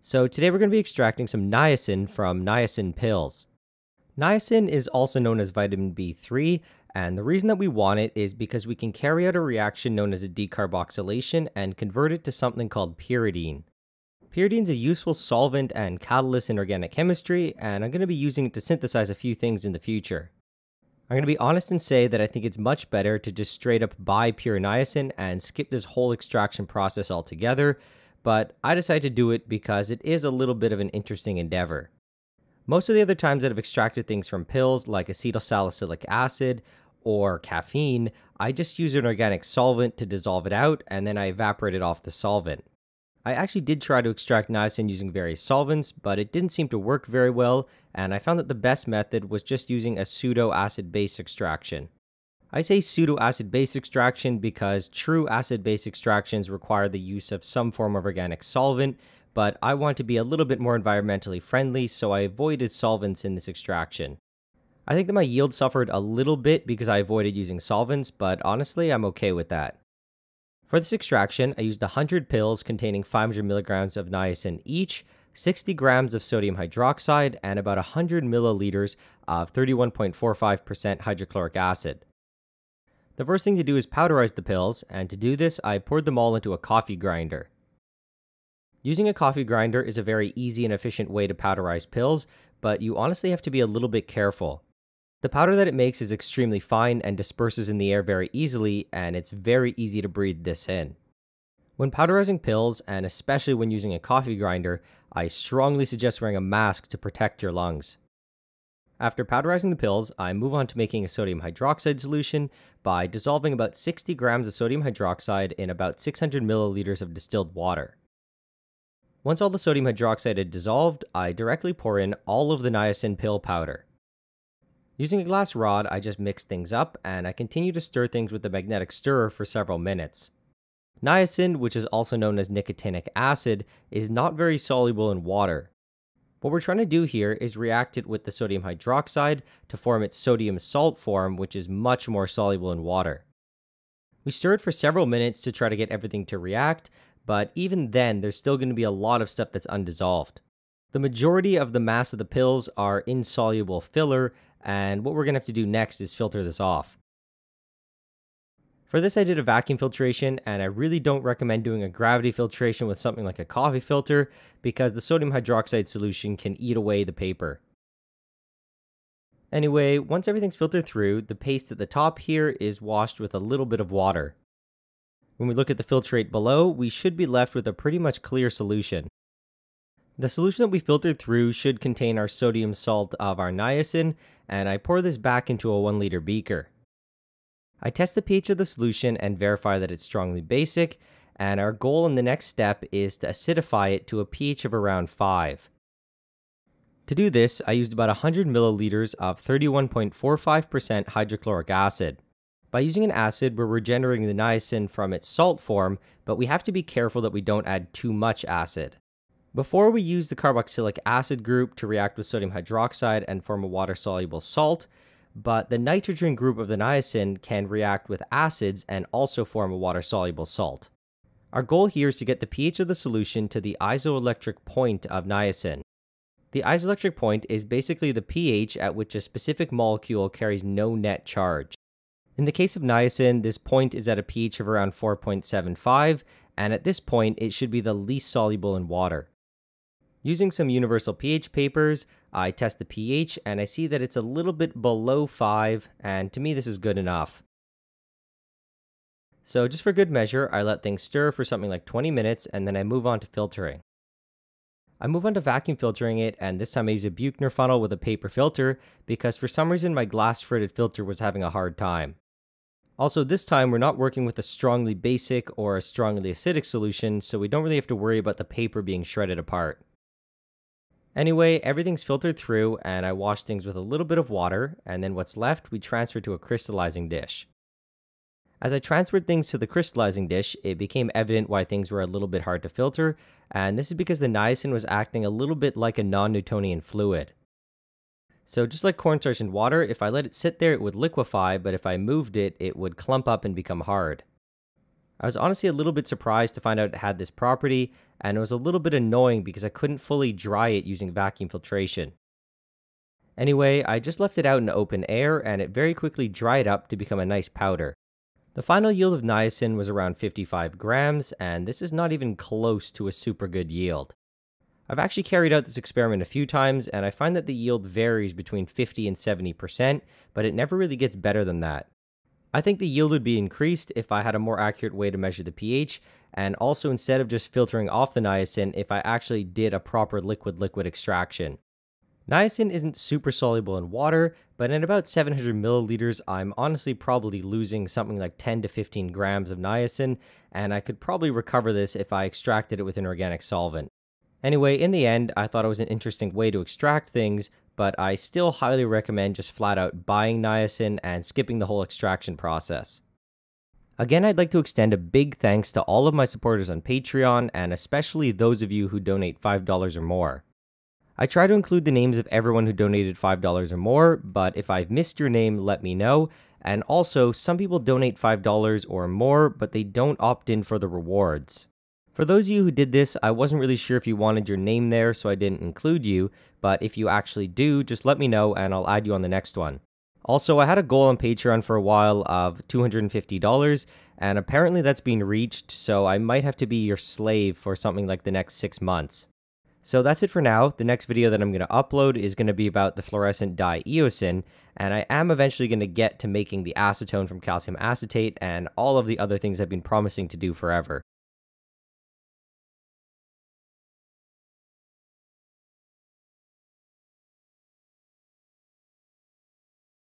So today we're going to be extracting some niacin from niacin pills. Niacin is also known as vitamin B3, and the reason that we want it is because we can carry out a reaction known as a decarboxylation and convert it to something called pyridine. Pyridine is a useful solvent and catalyst in organic chemistry, and I'm going to be using it to synthesize a few things in the future. I'm going to be honest and say that I think it's much better to just straight up buy pure niacin and skip this whole extraction process altogether, but I decided to do it because it is a little bit of an interesting endeavor. Most of the other times that I've extracted things from pills like acetylsalicylic acid or caffeine, I just use an organic solvent to dissolve it out and then I evaporate it off the solvent. I actually did try to extract niacin using various solvents, but it didn't seem to work very well, and I found that the best method was just using a pseudo acid base extraction. I say pseudo acid base extraction because true acid base extractions require the use of some form of organic solvent, but I want to be a little bit more environmentally friendly, so I avoided solvents in this extraction. I think that my yield suffered a little bit because I avoided using solvents, but honestly, I'm okay with that. For this extraction, I used 100 pills containing 500 milligrams of niacin each, 60 grams of sodium hydroxide, and about 100 milliliters of 31.45% hydrochloric acid. The first thing to do is powderize the pills, and to do this, I poured them all into a coffee grinder. Using a coffee grinder is a very easy and efficient way to powderize pills, but you honestly have to be a little bit careful. The powder that it makes is extremely fine and disperses in the air very easily, and it's very easy to breathe this in. When powderizing pills, and especially when using a coffee grinder, I strongly suggest wearing a mask to protect your lungs. After powderizing the pills, I move on to making a sodium hydroxide solution by dissolving about 60 grams of sodium hydroxide in about 600 milliliters of distilled water. Once all the sodium hydroxide had dissolved, I directly pour in all of the niacin pill powder. Using a glass rod, I just mix things up and I continue to stir things with the magnetic stirrer for several minutes. Niacin, which is also known as nicotinic acid, is not very soluble in water. What we're trying to do here is react it with the sodium hydroxide to form its sodium salt form, which is much more soluble in water. We stir it for several minutes to try to get everything to react, but even then, there's still going to be a lot of stuff that's undissolved. The majority of the mass of the pills are insoluble filler, and what we're going to have to do next is filter this off. For this, I did a vacuum filtration, and I really don't recommend doing a gravity filtration with something like a coffee filter because the sodium hydroxide solution can eat away the paper. Anyway, once everything's filtered through, the paste at the top here is washed with a little bit of water. When we look at the filtrate below, we should be left with a pretty much clear solution. The solution that we filtered through should contain our sodium salt of our niacin, and I pour this back into a 1 liter beaker. I test the pH of the solution and verify that it's strongly basic, and our goal in the next step is to acidify it to a pH of around 5. To do this, I used about 100 milliliters of 31.45% hydrochloric acid. By using an acid, we're regenerating the niacin from its salt form, but we have to be careful that we don't add too much acid. Before we use the carboxylic acid group to react with sodium hydroxide and form a water soluble salt, but the nitrogen group of the niacin can react with acids and also form a water soluble salt. Our goal here is to get the pH of the solution to the isoelectric point of niacin. The isoelectric point is basically the pH at which a specific molecule carries no net charge. In the case of niacin, this point is at a pH of around 4.75, and at this point, it should be the least soluble in water. Using some universal pH papers, I test the pH and I see that it's a little bit below 5, and to me this is good enough. So just for good measure, I let things stir for something like 20 minutes and then I move on to filtering. I move on to vacuum filtering it, and this time I use a Buchner funnel with a paper filter because for some reason my glass fritted filter was having a hard time. Also, this time we're not working with a strongly basic or a strongly acidic solution, so we don't really have to worry about the paper being shredded apart. Anyway, everything's filtered through and I wash things with a little bit of water and then what's left we transfer to a crystallizing dish. As I transferred things to the crystallizing dish, it became evident why things were a little bit hard to filter, and this is because the niacin was acting a little bit like a non-Newtonian fluid. So just like cornstarch and water, if I let it sit there it would liquefy, but if I moved it, it would clump up and become hard. I was honestly a little bit surprised to find out it had this property, and it was a little bit annoying because I couldn't fully dry it using vacuum filtration. Anyway, I just left it out in open air and it very quickly dried up to become a nice powder. The final yield of niacin was around 55 grams, and this is not even close to a super good yield. I've actually carried out this experiment a few times, and I find that the yield varies between 50 and 70%, but it never really gets better than that. I think the yield would be increased if I had a more accurate way to measure the pH, and also instead of just filtering off the niacin, if I actually did a proper liquid liquid extraction. Niacin isn't super soluble in water, but in about 700 milliliters, I'm honestly probably losing something like 10 to 15 grams of niacin, and I could probably recover this if I extracted it with an organic solvent. Anyway, in the end, I thought it was an interesting way to extract things, but I still highly recommend just flat out buying niacin and skipping the whole extraction process. Again, I'd like to extend a big thanks to all of my supporters on Patreon, and especially those of you who donate $5 or more. I try to include the names of everyone who donated $5 or more, but if I've missed your name, let me know. And also, some people donate $5 or more, but they don't opt in for the rewards. For those of you who did this, I wasn't really sure if you wanted your name there, so I didn't include you, but if you actually do, just let me know and I'll add you on the next one. Also, I had a goal on Patreon for a while of $250, and apparently that's been reached, so I might have to be your slave for something like the next six months. So that's it for now. The next video that I'm going to upload is going to be about the fluorescent dye eosin, and I am eventually going to get to making the acetone from calcium acetate and all of the other things I've been promising to do forever.